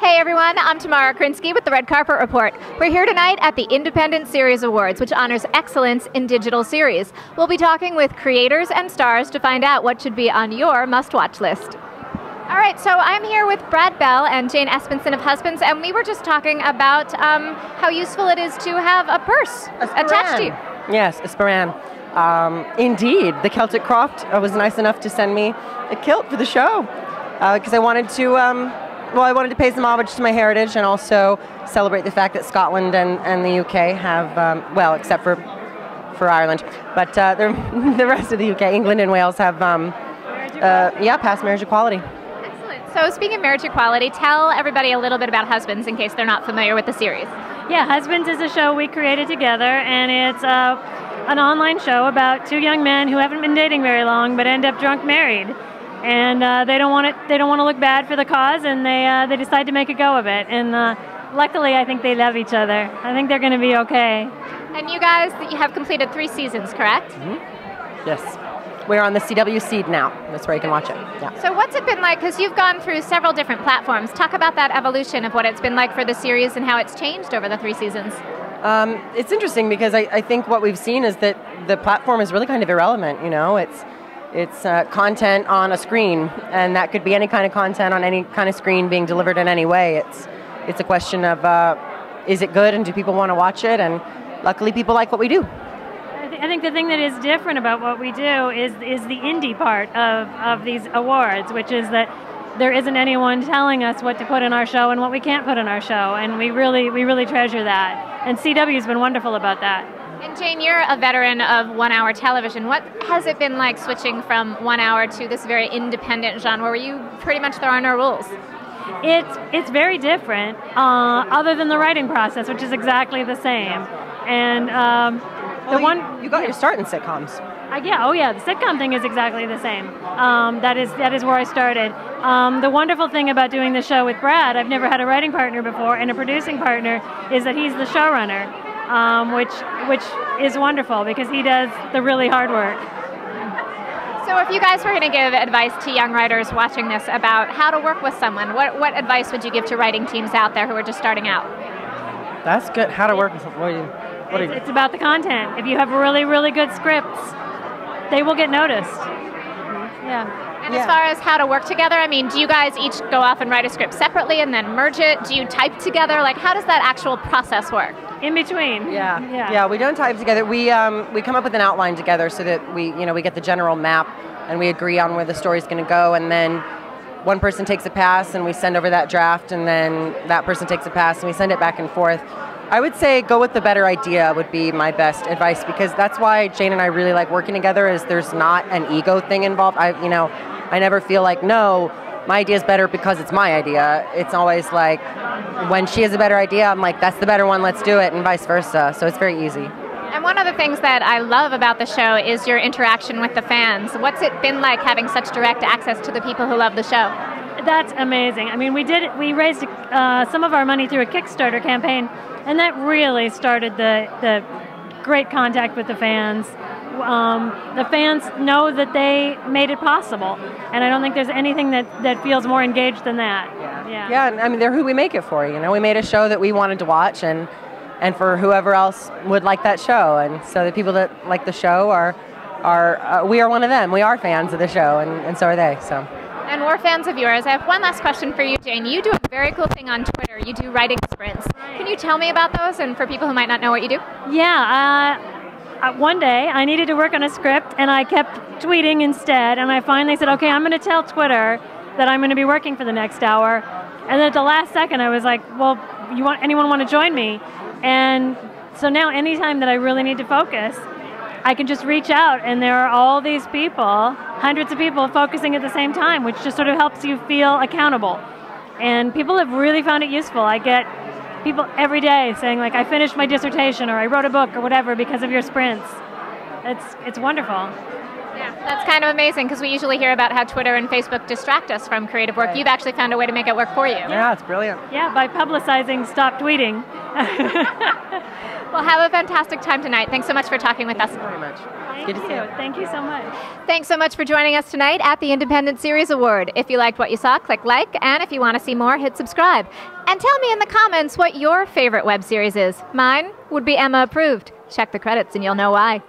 Hey everyone, I'm Tamara Krinsky with the Red Carpet Report. We're here tonight at the Independent Series Awards, which honors excellence in digital series. We'll be talking with creators and stars to find out what should be on your must watch list. All right, so I'm here with Brad Bell and Jane Espenson of Husbands, and we were just talking about um, how useful it is to have a purse attached to you. Yes, a. Um, indeed, the Celtic Croft was nice enough to send me a kilt for the show because uh, I wanted to. Um, well, I wanted to pay some homage to my heritage and also celebrate the fact that Scotland and, and the UK have, um, well, except for for Ireland, but uh, the rest of the UK, England and Wales have, um, uh, yeah, passed marriage equality. Excellent. So, speaking of marriage equality, tell everybody a little bit about Husbands in case they're not familiar with the series. Yeah, Husbands is a show we created together, and it's uh, an online show about two young men who haven't been dating very long but end up drunk married and uh, they don't want it. They don't want to look bad for the cause, and they uh, they decide to make a go of it. And uh, luckily, I think they love each other. I think they're going to be okay. And you guys, you have completed three seasons, correct? Mm-hmm. Yes. We're on the CW Seed now. That's where you can watch it. Yeah. So what's it been like? Because you've gone through several different platforms. Talk about that evolution of what it's been like for the series and how it's changed over the three seasons. Um, it's interesting because I, I think what we've seen is that the platform is really kind of irrelevant. You know, it's it's uh, content on a screen, and that could be any kind of content on any kind of screen being delivered in any way. It's it's a question of uh, is it good and do people want to watch it? And luckily, people like what we do. I, th- I think the thing that is different about what we do is is the indie part of, of these awards, which is that there isn't anyone telling us what to put in our show and what we can't put in our show, and we really we really treasure that. And CW's been wonderful about that. And Jane, you're a veteran of one hour television. What has it been like switching from one hour to this very independent genre where you pretty much there are no rules? It's it's very different, uh, other than the writing process, which is exactly the same. And um, well, the one you, you got your start in sitcoms. Uh, yeah, oh yeah, the sitcom thing is exactly the same. Um, that is that is where I started. Um, the wonderful thing about doing the show with Brad, I've never had a writing partner before and a producing partner, is that he's the showrunner um, which which is wonderful because he does the really hard work. So, if you guys were going to give advice to young writers watching this about how to work with someone, what, what advice would you give to writing teams out there who are just starting out? That's good. How to work with someone. What you, what it's, you? it's about the content. If you have really, really good scripts, they will get noticed. Yeah. And yeah. as far as how to work together, I mean, do you guys each go off and write a script separately and then merge it? Do you type together? Like, how does that actual process work? In between. Yeah. Yeah. Yeah. We don't type together. We um, we come up with an outline together so that we you know we get the general map and we agree on where the story's going to go, and then one person takes a pass and we send over that draft, and then that person takes a pass and we send it back and forth. I would say go with the better idea would be my best advice because that's why Jane and I really like working together. Is there's not an ego thing involved. I you know I never feel like, no, my idea is better because it's my idea. It's always like, when she has a better idea, I'm like, that's the better one, let's do it, and vice versa. So it's very easy. And one of the things that I love about the show is your interaction with the fans. What's it been like having such direct access to the people who love the show? That's amazing. I mean, we did we raised uh, some of our money through a Kickstarter campaign, and that really started the the great contact with the fans um, the fans know that they made it possible, and I don't think there's anything that, that feels more engaged than that. Yeah. yeah, yeah. I mean, they're who we make it for. You know, we made a show that we wanted to watch, and and for whoever else would like that show, and so the people that like the show are are uh, we are one of them. We are fans of the show, and, and so are they. So. And we're fans of yours. I have one last question for you, Jane. You do a very cool thing on Twitter. You do writing sprints. Can you tell me about those and for people who might not know what you do? Yeah, uh, uh, one day I needed to work on a script and I kept tweeting instead. And I finally said, okay, I'm going to tell Twitter that I'm going to be working for the next hour. And then at the last second, I was like, well, you want anyone want to join me? And so now, anytime that I really need to focus, I can just reach out, and there are all these people, hundreds of people focusing at the same time, which just sort of helps you feel accountable. And people have really found it useful. I get people every day saying like I finished my dissertation or I wrote a book or whatever because of your sprints. It's it's wonderful. Yeah, that's kind of amazing because we usually hear about how Twitter and Facebook distract us from creative work. You've actually found a way to make it work for you. Yeah, it's brilliant. Yeah, by publicizing stop tweeting. Well, have a fantastic time tonight. Thanks so much for talking with us. Thank you very much. Thank Good to see you. you. Thank you so much. Thanks so much for joining us tonight at the Independent Series Award. If you liked what you saw, click like, and if you want to see more, hit subscribe. And tell me in the comments what your favorite web series is. Mine would be Emma Approved. Check the credits and you'll know why.